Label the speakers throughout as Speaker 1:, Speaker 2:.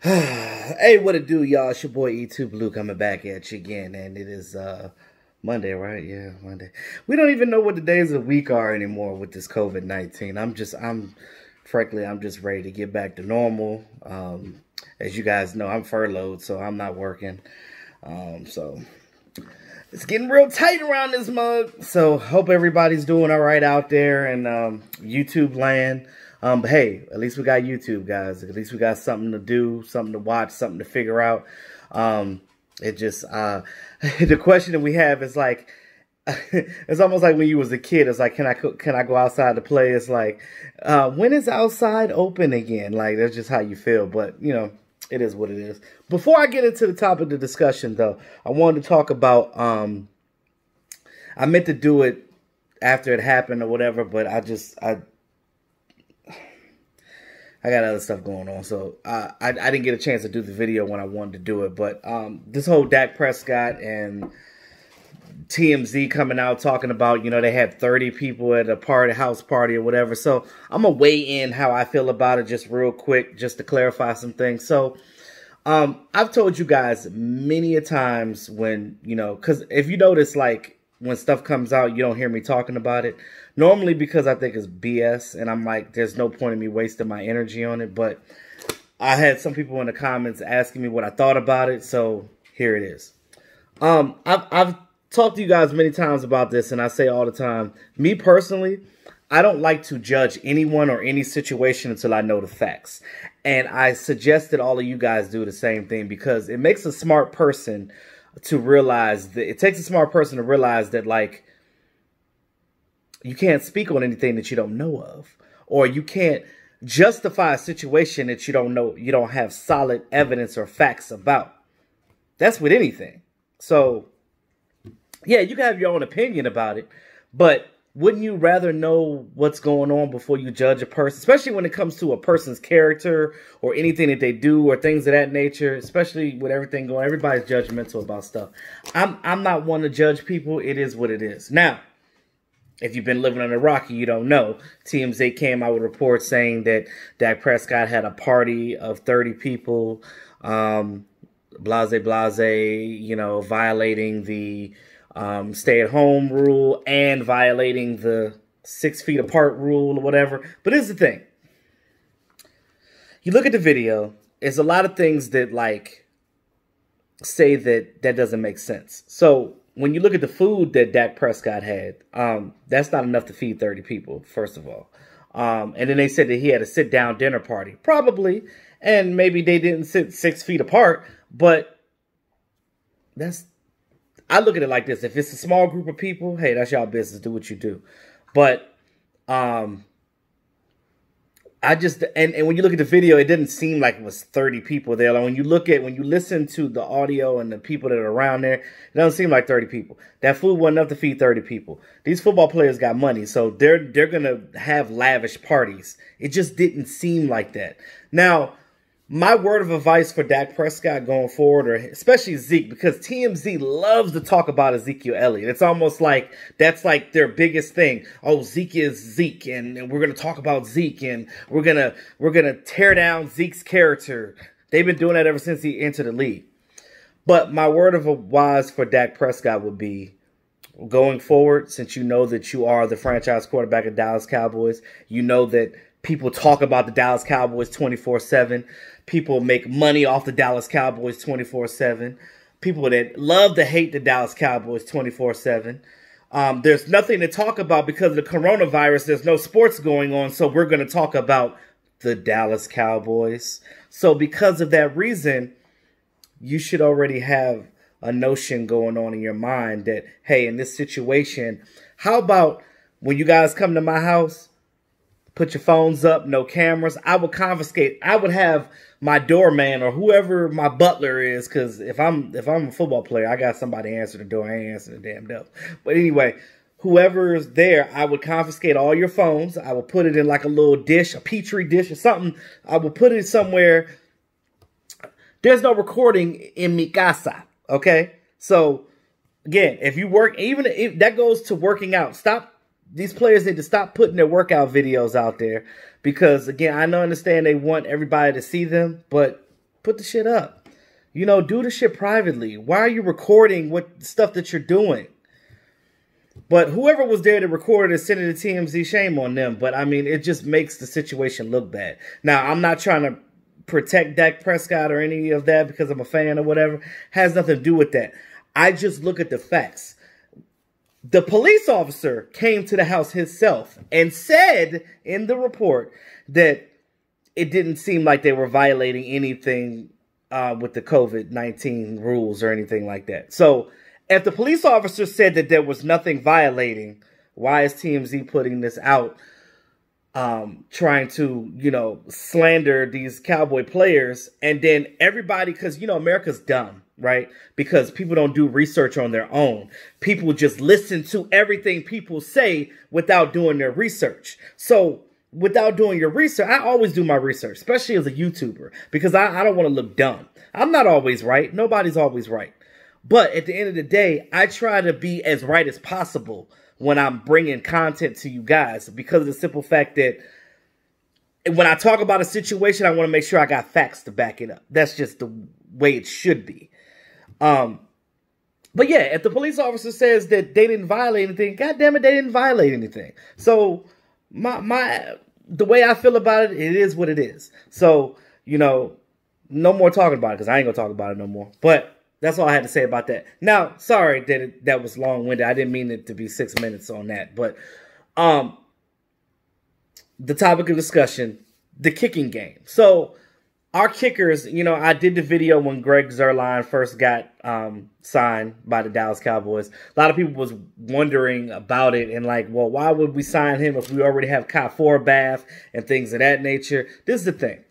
Speaker 1: hey, what it do, y'all? It's your boy E2 Blue coming back at you again, and it is uh Monday, right? Yeah, Monday. We don't even know what the days of the week are anymore with this COVID nineteen. I'm just, I'm, frankly, I'm just ready to get back to normal. Um, as you guys know, I'm furloughed, so I'm not working. Um, so it's getting real tight around this mug. So hope everybody's doing all right out there in um, YouTube land. Um, but hey, at least we got YouTube, guys. At least we got something to do, something to watch, something to figure out. Um, it just, uh, the question that we have is like, it's almost like when you was a kid. It's like, can I can I go outside to play? It's like, uh, when is outside open again? Like that's just how you feel. But you know, it is what it is. Before I get into the topic of the discussion, though, I wanted to talk about. Um, I meant to do it after it happened or whatever, but I just I I got other stuff going on, so uh, I I didn't get a chance to do the video when I wanted to do it. But um, this whole Dak Prescott and TMZ coming out talking about, you know, they had 30 people at a party, house party or whatever. So I'm gonna weigh in how I feel about it just real quick, just to clarify some things. So um, I've told you guys many a times when, you know, because if you notice, like when stuff comes out, you don't hear me talking about it. Normally because I think it's BS, and I'm like, there's no point in me wasting my energy on it. But I had some people in the comments asking me what I thought about it, so here it is. Um, I've, I've talked to you guys many times about this, and I say all the time, me personally, I don't like to judge anyone or any situation until I know the facts. And I suggest that all of you guys do the same thing because it makes a smart person to realize that it takes a smart person to realize that like you can't speak on anything that you don't know of or you can't justify a situation that you don't know you don't have solid evidence or facts about. That's with anything. So yeah you can have your own opinion about it but wouldn't you rather know what's going on before you judge a person, especially when it comes to a person's character or anything that they do or things of that nature, especially with everything going, everybody's judgmental about stuff. I'm I'm not one to judge people. It is what it is. Now, if you've been living under a rock, you don't know. TMZ came out with reports saying that Dak Prescott had a party of 30 people, um, blase blase, you know, violating the um, stay at home rule and violating the six feet apart rule or whatever. But here's the thing you look at the video, it's a lot of things that like say that that doesn't make sense. So when you look at the food that Dak Prescott had, um, that's not enough to feed 30 people, first of all. Um, and then they said that he had a sit down dinner party. Probably. And maybe they didn't sit six feet apart, but that's I look at it like this: if it's a small group of people, hey, that's y'all business. Do what you do. But um, I just and, and when you look at the video, it didn't seem like it was 30 people there. Like when you look at when you listen to the audio and the people that are around there, it doesn't seem like 30 people. That food wasn't enough to feed 30 people. These football players got money, so they're they're gonna have lavish parties. It just didn't seem like that. Now, my word of advice for Dak Prescott going forward, or especially Zeke, because TMZ loves to talk about Ezekiel Elliott. It's almost like that's like their biggest thing. Oh, Zeke is Zeke, and, and we're gonna talk about Zeke, and we're gonna we're gonna tear down Zeke's character. They've been doing that ever since he entered the league. But my word of advice for Dak Prescott would be going forward, since you know that you are the franchise quarterback of Dallas Cowboys, you know that people talk about the Dallas Cowboys 24 7 people make money off the Dallas Cowboys 24 7. People that love to hate the Dallas Cowboys 24 um, 7. there's nothing to talk about because of the coronavirus. There's no sports going on. So we're going to talk about the Dallas Cowboys. So, because of that reason, you should already have a notion going on in your mind that, hey, in this situation, how about when you guys come to my house, put your phones up, no cameras. I would confiscate. I would have my doorman or whoever my butler is, because if I'm if I'm a football player, I got somebody answer the door. I ain't the damn door. But anyway, whoever's there, I would confiscate all your phones. I would put it in like a little dish, a petri dish or something. I would put it somewhere. There's no recording in mi casa. Okay, so again, if you work, even if that goes to working out, stop these players need to stop putting their workout videos out there because again, I know understand they want everybody to see them, but put the shit up. You know, do the shit privately. Why are you recording what stuff that you're doing? But whoever was there to record it and send it to TMZ, shame on them. But I mean, it just makes the situation look bad. Now, I'm not trying to protect Dak Prescott or any of that because I'm a fan or whatever. Has nothing to do with that. I just look at the facts. The police officer came to the house himself and said in the report that it didn't seem like they were violating anything uh, with the COVID 19 rules or anything like that. So, if the police officer said that there was nothing violating, why is TMZ putting this out? Um, trying to, you know, slander these cowboy players. And then everybody, because, you know, America's dumb, right? Because people don't do research on their own. People just listen to everything people say without doing their research. So, without doing your research, I always do my research, especially as a YouTuber, because I, I don't want to look dumb. I'm not always right. Nobody's always right. But at the end of the day, I try to be as right as possible when I'm bringing content to you guys because of the simple fact that when I talk about a situation, I want to make sure I got facts to back it up. That's just the way it should be. Um, but yeah, if the police officer says that they didn't violate anything, God damn it, they didn't violate anything. So my my the way I feel about it, it is what it is. So you know, no more talking about it because I ain't gonna talk about it no more. But that's all I had to say about that. Now, sorry that it, that was long winded. I didn't mean it to be six minutes on that, but um, the topic of discussion, the kicking game. So our kickers, you know, I did the video when Greg Zuerlein first got um, signed by the Dallas Cowboys. A lot of people was wondering about it and like, well, why would we sign him if we already have Kai Forbath and things of that nature? This is the thing.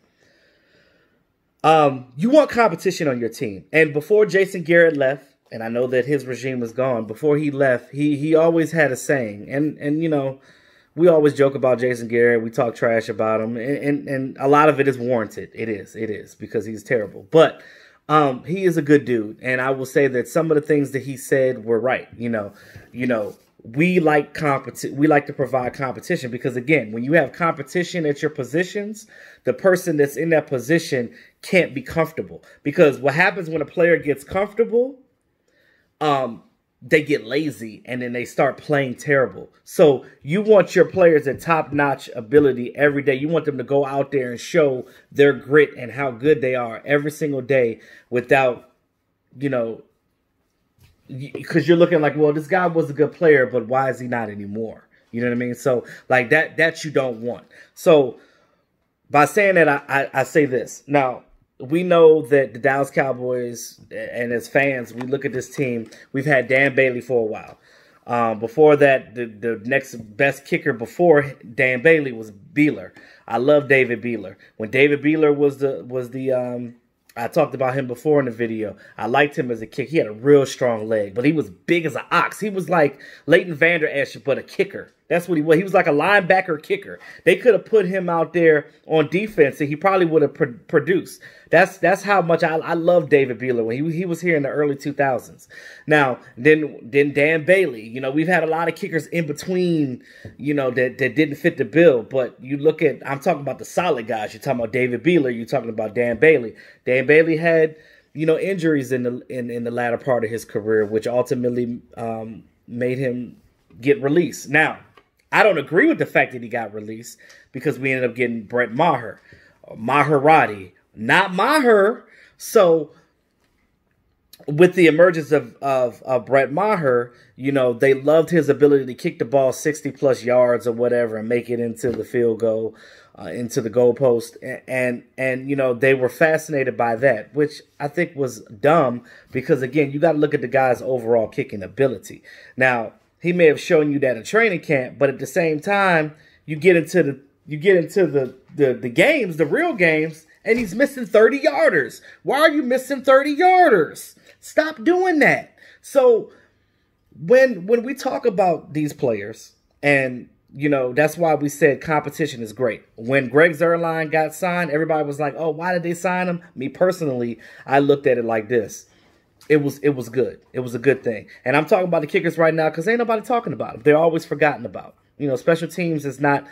Speaker 1: Um, you want competition on your team. And before Jason Garrett left, and I know that his regime was gone, before he left, he he always had a saying. And and you know, we always joke about Jason Garrett. We talk trash about him, and, and, and a lot of it is warranted. It is, it is because he's terrible. But um, he is a good dude, and I will say that some of the things that he said were right. You know, you know, we like competi- we like to provide competition because again when you have competition at your positions the person that's in that position can't be comfortable because what happens when a player gets comfortable um they get lazy and then they start playing terrible so you want your players at top notch ability every day you want them to go out there and show their grit and how good they are every single day without you know because you're looking like, well, this guy was a good player, but why is he not anymore? You know what I mean? So like that that you don't want. So by saying that, I, I, I say this now. We know that the Dallas Cowboys and as fans, we look at this team. We've had Dan Bailey for a while. Um, before that, the, the next best kicker before Dan Bailey was Buehler. I love David Buehler. When David Buehler was the was the um, I talked about him before in the video. I liked him as a kick. He had a real strong leg, but he was big as an ox. He was like Leighton Vander Esch, but a kicker. That's what he was. He was like a linebacker kicker. They could have put him out there on defense, and he probably would have pro produced. That's that's how much I, I love David Buehler when he he was here in the early 2000s. Now then then Dan Bailey. You know we've had a lot of kickers in between. You know that that didn't fit the bill. But you look at I'm talking about the solid guys. You're talking about David Buehler. You're talking about Dan Bailey. Dan Bailey had you know injuries in the in in the latter part of his career, which ultimately um, made him get released. Now I don't agree with the fact that he got released because we ended up getting Brett Maher, Maharati, not Maher. So with the emergence of, of, of Brett Maher, you know, they loved his ability to kick the ball 60 plus yards or whatever and make it into the field goal, uh, into the goalpost. And, and, and, you know, they were fascinated by that, which I think was dumb because, again, you got to look at the guy's overall kicking ability. Now, he may have shown you that in training camp, but at the same time, you get into the you get into the the, the games, the real games, and he's missing 30 yarders. Why are you missing 30 yarders? Stop doing that. So when when we talk about these players, and you know, that's why we said competition is great. When Greg Zuerlein got signed, everybody was like, oh, why did they sign him? Me personally, I looked at it like this it was it was good. It was a good thing. And I'm talking about the kickers right now because ain't nobody talking about them. They're always forgotten about. You know, special teams is not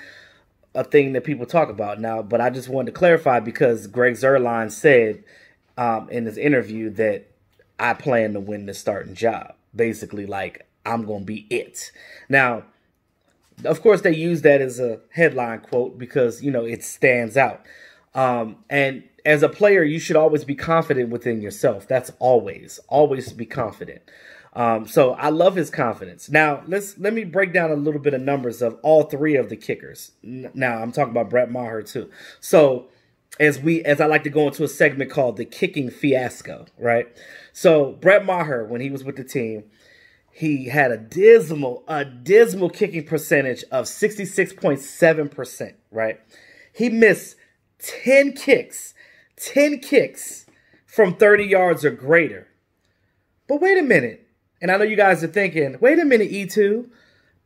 Speaker 1: a thing that people talk about now. But I just wanted to clarify because Greg Zuerlein said um, in his interview that I plan to win the starting job. Basically, like I'm to be it. Now, of course, they use that as a headline quote because you know it stands out. Um, and as a player, you should always be confident within yourself. That's always, always be confident. Um, so I love his confidence. Now let's let me break down a little bit of numbers of all three of the kickers. Now I'm talking about Brett Maher too. So as we as I like to go into a segment called the kicking fiasco, right? So Brett Maher, when he was with the team, he had a dismal, a dismal kicking percentage of 66.7%, right? He missed 10 kicks, 10 kicks from 30 yards or greater. But wait a minute. And I know you guys are thinking, wait a minute, E2,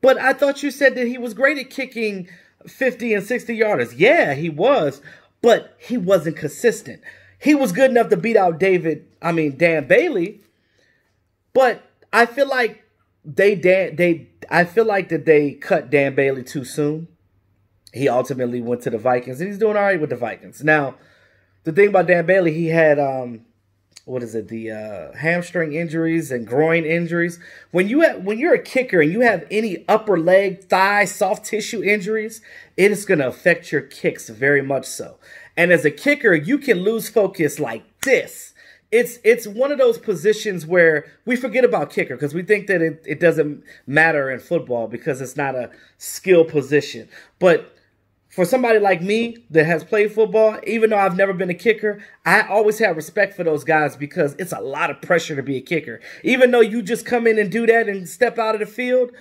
Speaker 1: but I thought you said that he was great at kicking 50 and 60 yarders. Yeah, he was, but he wasn't consistent. He was good enough to beat out David, I mean, Dan Bailey, but I feel like they, Dan, they, I feel like that they cut Dan Bailey too soon. He ultimately went to the Vikings, and he's doing all right with the Vikings. Now, the thing about Dan Bailey, he had um, what is it the uh, hamstring injuries and groin injuries. When you have, when you're a kicker and you have any upper leg thigh soft tissue injuries it is going to affect your kicks very much so. And as a kicker you can lose focus like this. It's it's one of those positions where we forget about kicker because we think that it, it doesn't matter in football because it's not a skill position. But for somebody like me that has played football, even though I've never been a kicker, I always have respect for those guys because it's a lot of pressure to be a kicker. Even though you just come in and do that and step out of the field,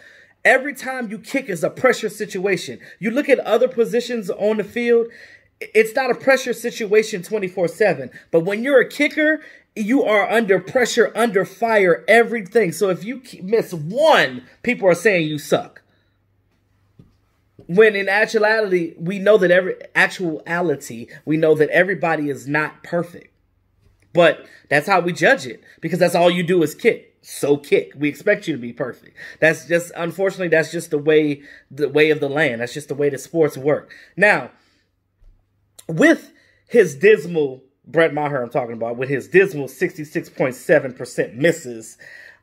Speaker 1: every time you kick is a pressure situation. You look at other positions on the field, it's not a pressure situation 24 7. But when you're a kicker, you are under pressure, under fire, everything. So if you miss one, people are saying you suck. When in actuality, we know that every actuality, we know that everybody is not perfect. But that's how we judge it because that's all you do is kick. So kick. We expect you to be perfect. That's just unfortunately that's just the way the way of the land. That's just the way the sports work. Now, with his dismal Brett Maher I'm talking about with his dismal 66.7% misses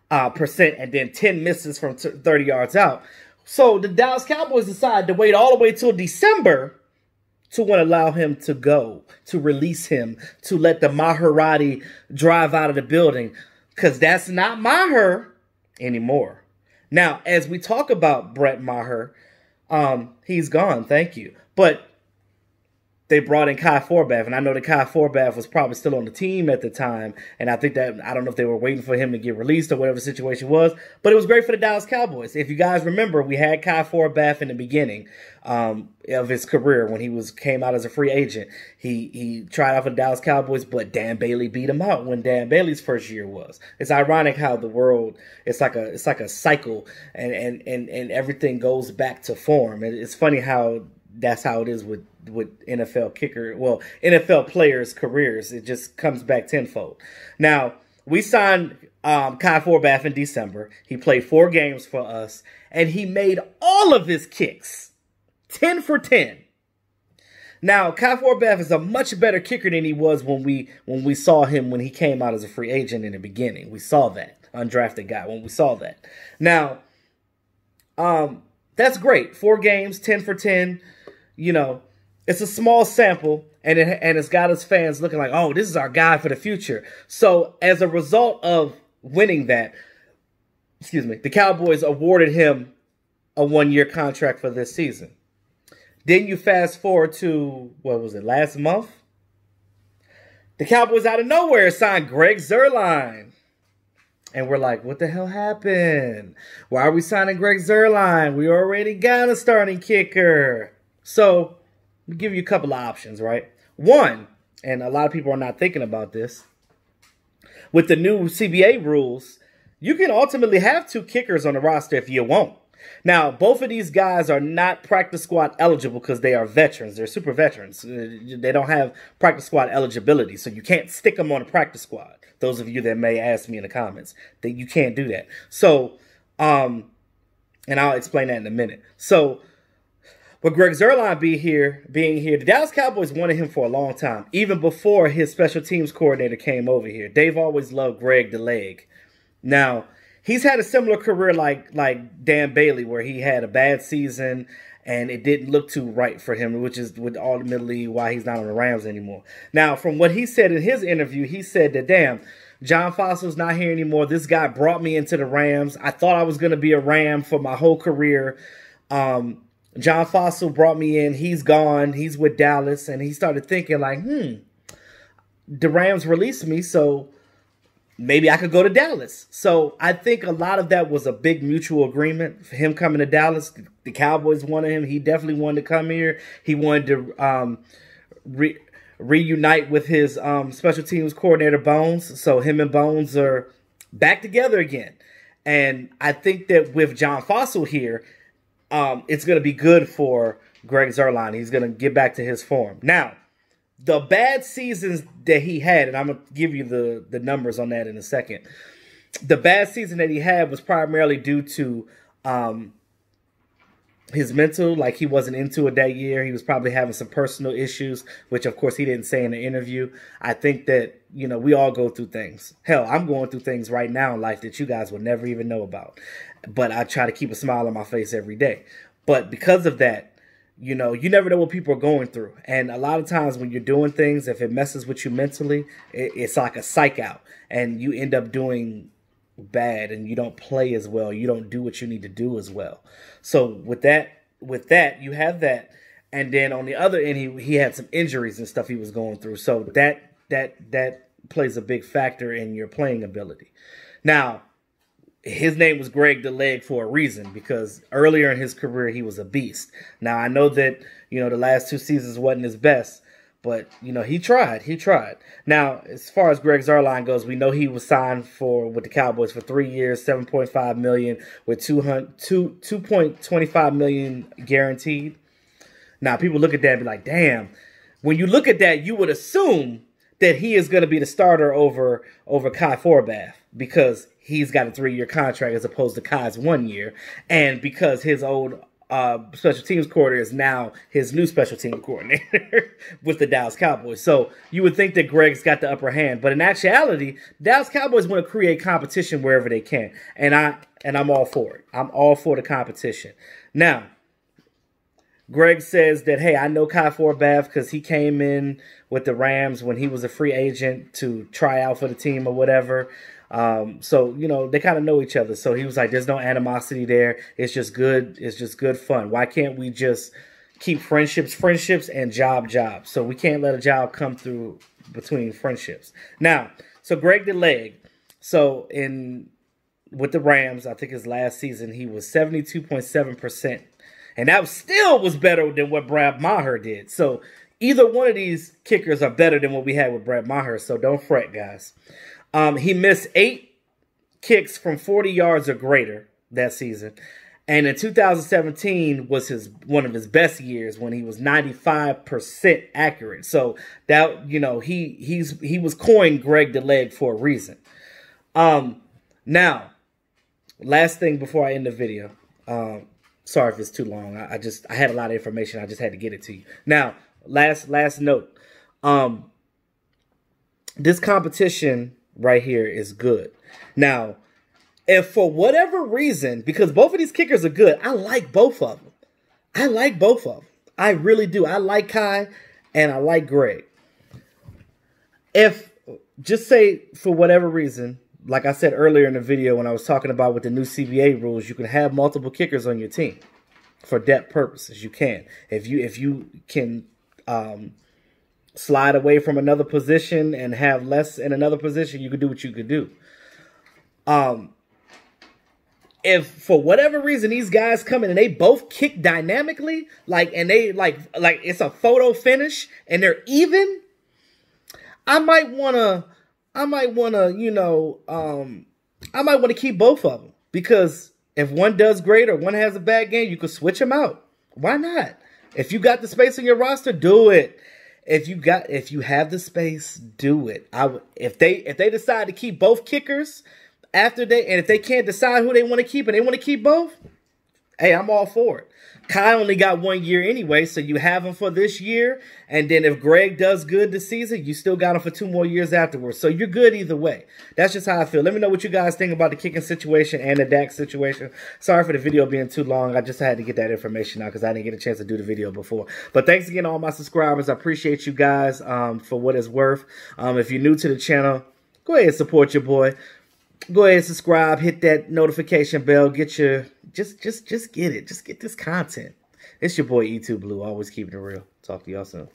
Speaker 1: uh, percent and then 10 misses from 30 yards out. So the Dallas Cowboys decide to wait all the way till December to want to allow him to go, to release him, to let the Maharati drive out of the building, because that's not Maher anymore. Now, as we talk about Brett Maher, um, he's gone, thank you. But they brought in Kai Forbath, and I know that Kai Forbath was probably still on the team at the time, and I think that I don't know if they were waiting for him to get released or whatever the situation was, but it was great for the Dallas Cowboys. If you guys remember, we had Kai Forbath in the beginning um, of his career when he was came out as a free agent. He he tried out for the Dallas Cowboys, but Dan Bailey beat him out when Dan Bailey's first year was. It's ironic how the world it's like a it's like a cycle, and and and and everything goes back to form. It's funny how that's how it is with with NFL kicker, well, NFL players' careers. It just comes back tenfold. Now, we signed um, Kai Forbath in December. He played four games for us, and he made all of his kicks 10 for 10. Now, Kai Forbath is a much better kicker than he was when we when we saw him when he came out as a free agent in the beginning. We saw that undrafted guy when we saw that. Now, um, that's great. Four games, ten for ten. You know, it's a small sample and it, and it's got his fans looking like, oh, this is our guy for the future. So as a result of winning that, excuse me, the Cowboys awarded him a one year contract for this season. Then you fast forward to what was it last month? The Cowboys out of nowhere signed Greg Zuerlein. And we're like, what the hell happened? Why are we signing Greg Zuerlein? We already got a starting kicker. So give you a couple of options, right? One, and a lot of people are not thinking about this, with the new CBA rules, you can ultimately have two kickers on the roster if you want. Now, both of these guys are not practice squad eligible because they are veterans. They're super veterans. Uh, they don't have practice squad eligibility, so you can't stick them on a practice squad. Those of you that may ask me in the comments, that you can't do that. So, um, and I'll explain that in a minute. So, But Greg Zuerlein be here, being here, the Dallas Cowboys wanted him for a long time, even before his special teams coordinator came over here. They've always loved Greg the Leg. Now, he's had a similar career like like Dan Bailey, where he had a bad season and it didn't look too right for him, which is ultimately why he's not on the Rams anymore. Now, from what he said in his interview, he said that damn, John Fassel's not here anymore. This guy brought me into the Rams. I thought I was going to be a Ram for my whole career. Um, John Fassel brought me in. He's gone. He's with Dallas. And he started thinking, like, hmm, the Rams released me, so maybe I could go to Dallas. So I think a lot of that was a big mutual agreement for him coming to Dallas. The Cowboys wanted him. He definitely wanted to come here. He wanted to um, re reunite with his um, special teams coordinator, Bones. So him and Bones are back together again. And I think that with John Fassel here, um, it's going to be good for Greg Zuerlein. He's going to get back to his form. Now, the bad seasons that he had, and I'm going to give you the, the numbers on that in a second. The bad season that he had was primarily due to um, his mental, like he wasn't into it that year. He was probably having some personal issues, which of course he didn't say in the interview. I think that, you know, we all go through things. Hell, I'm going through things right now in life that you guys will never even know about. But I try to keep a smile on my face every day. But because of that, you know, you never know what people are going through. And a lot of times when you're doing things, if it messes with you mentally, it, it's like a psych out. And you end up doing bad and you don't play as well. You don't do what you need to do as well. So with that, with that, you have that. And then on the other end, he, he had some injuries and stuff he was going through. So that that that plays a big factor in your playing ability. Now, his name was Greg the Leg for a reason because earlier in his career he was a beast. Now I know that you know the last two seasons wasn't his best, but you know he tried. He tried. Now as far as Greg Zuerlein goes, we know he was signed for with the Cowboys for three years, seven point five million with two hundred two two point twenty five million guaranteed. Now people look at that and be like, damn. When you look at that, you would assume that he is going to be the starter over over Kai Forbath because he's got a three year contract as opposed to Kai's one year, and because his old uh, special teams coordinator is now his new special team coordinator with the Dallas Cowboys. So you would think that Greg's got the upper hand, but in actuality, Dallas Cowboys want to create competition wherever they can, and I and I'm all for it. I'm all for the competition. Now, Greg says that hey, I know Kai Forbath because he came in with the Rams when he was a free agent to try out for the team or whatever. Um, so you know they kind of know each other. So he was like, "There's no animosity there. It's just good. It's just good fun. Why can't we just keep friendships, friendships, and job, jobs? So we can't let a job come through between friendships. Now, so Greg the leg. So in with the Rams, I think his last season he was seventy two point seven percent, and that still was better than what Brad Maher did. So either one of these kickers are better than what we had with Brad Maher. So don't fret, guys. Um, he missed eight kicks from 40 yards or greater that season. And in 2017 was his one of his best years when he was 95% accurate. So that you know he he's he was coined Greg the leg for a reason. Um now last thing before I end the video. Um sorry if it's too long. I, I just I had a lot of information. I just had to get it to you. Now, last last note. Um this competition right here is good. Now, if for whatever reason, because both of these kickers are good, I like both of them. I like both of them. I really do. I like Kai and I like Greg. If, just say for whatever reason, like I said earlier in the video when I was talking about with the new CBA rules, you can have multiple kickers on your team for depth purposes. You can. If you if you can um, slide away from another position and have less in another position, you could do what you could do. Um, if for whatever reason these guys come in and they both kick dynamically, like and they like like it's a photo finish and they're even, I might wanna, I might wanna, you know, um, I might want to keep both of them because if one does great or one has a bad game, you could switch them out. Why not? If you got the space in your roster, do it if you got if you have the space, do it. I would if they if they decide to keep both kickers after they and if they can't decide who they want to keep and they want to keep both, hey, I'm all for it. Kai only got one year anyway, so you have him for this year. And then if Greg does good this season, you still got him for two more years afterwards. So you're good either way. That's just how I feel. Let me know what you guys think about the kicking situation and the Dak situation. Sorry for the video being too long. I just had to get that information out because I didn't get a chance to do the video before. But thanks again to all my subscribers. I appreciate you guys um, for what it's worth. Um, if you're new to the channel, go ahead and support your boy. Go ahead and subscribe, hit that notification bell, get your just just just get it. Just get this content. It's your boy E2 Blue, always keeping it real. Talk to y'all soon.